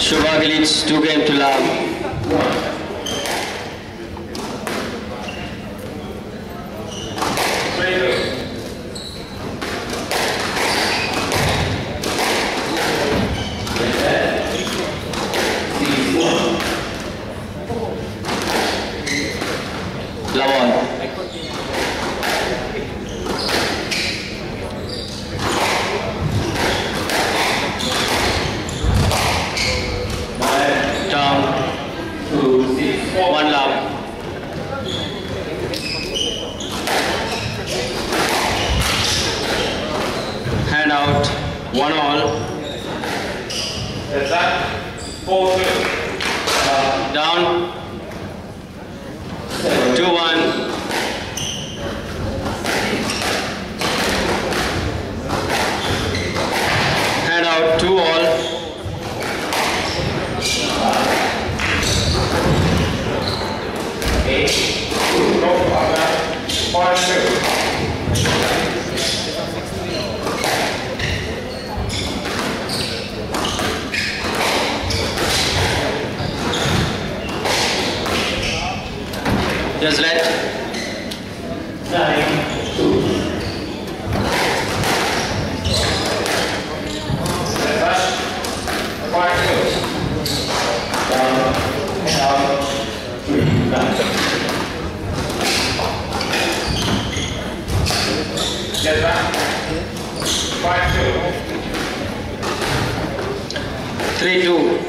Shubha Village, Tugem Tulam. That's that. Four two. Down. Two one. Hand out. Two all. Just let. Nine two. That. Five two. Down. And out. Three. Nine. Get back. Five two. Three two.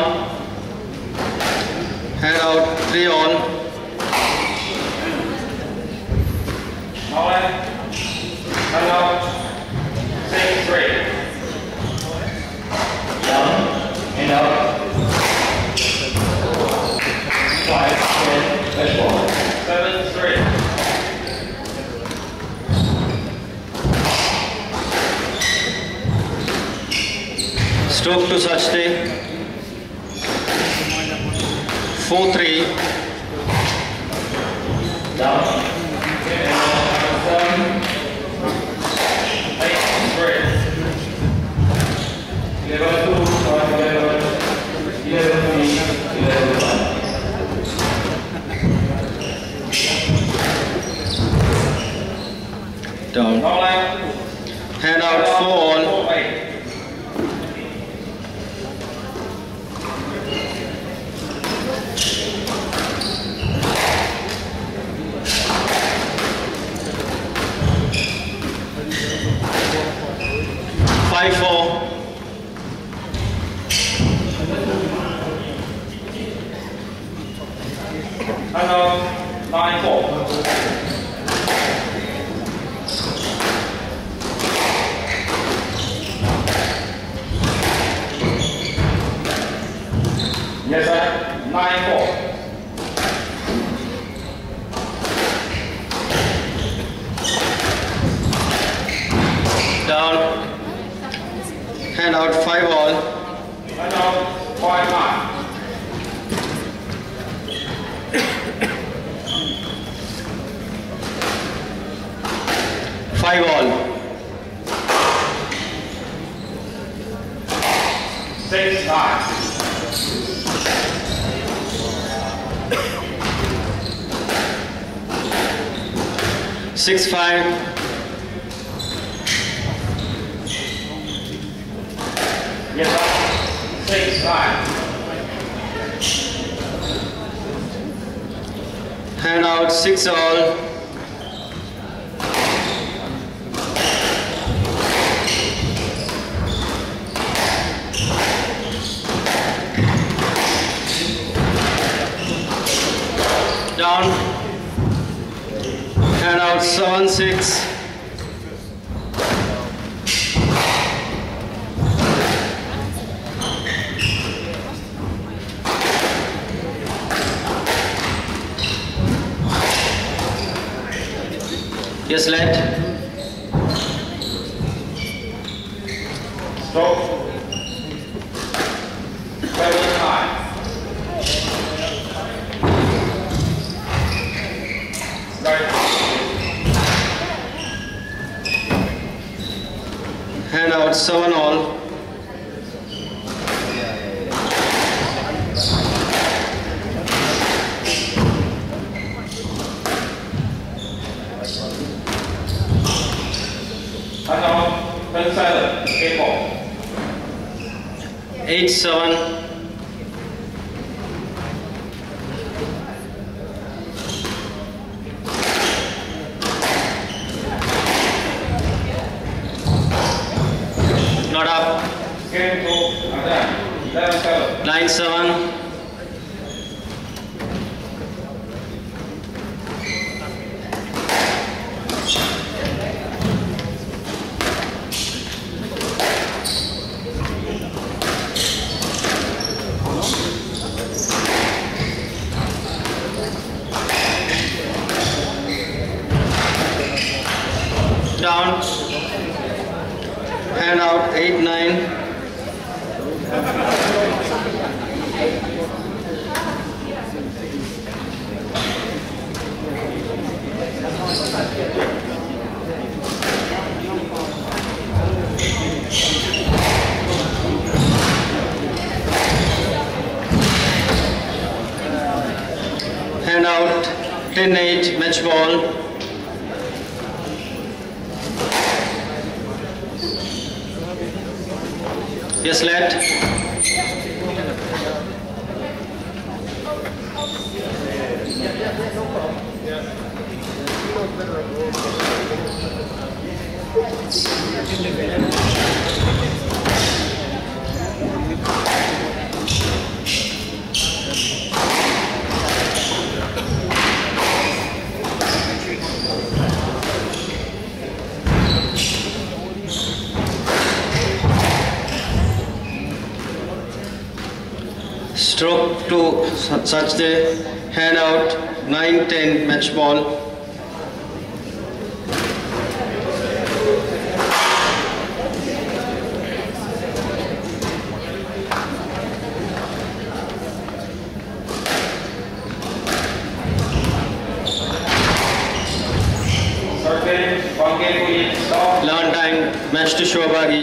Down. Hand out. Three all. All in. And out. Six, three. Down. And out. Five, ten, and four. Seven, three. Stroke to Suchde. Four three. Down. Seven. Eight, three. Eleven, two, five, eleven. Eleven, three, eleven, one. Down. All in. Hand out four all. Four, eight. Five four. Out. Nine, four. Yes, sir. Nine, four. Down. Hand out five all. And out. Five, nine. Five all. Six. Six five. Yes. Six, nine. Hand out six all. seven six. Yes, lad. Eight seven. Not up. Game to Adam. Nine seven. Down. Hand out eight nine. Hand out 10-8 match ball. Yes, let. Stroke to Suchde hand out 9-10 match ball. Third game. One game to each. Stop. Learn time match to Shorbagy.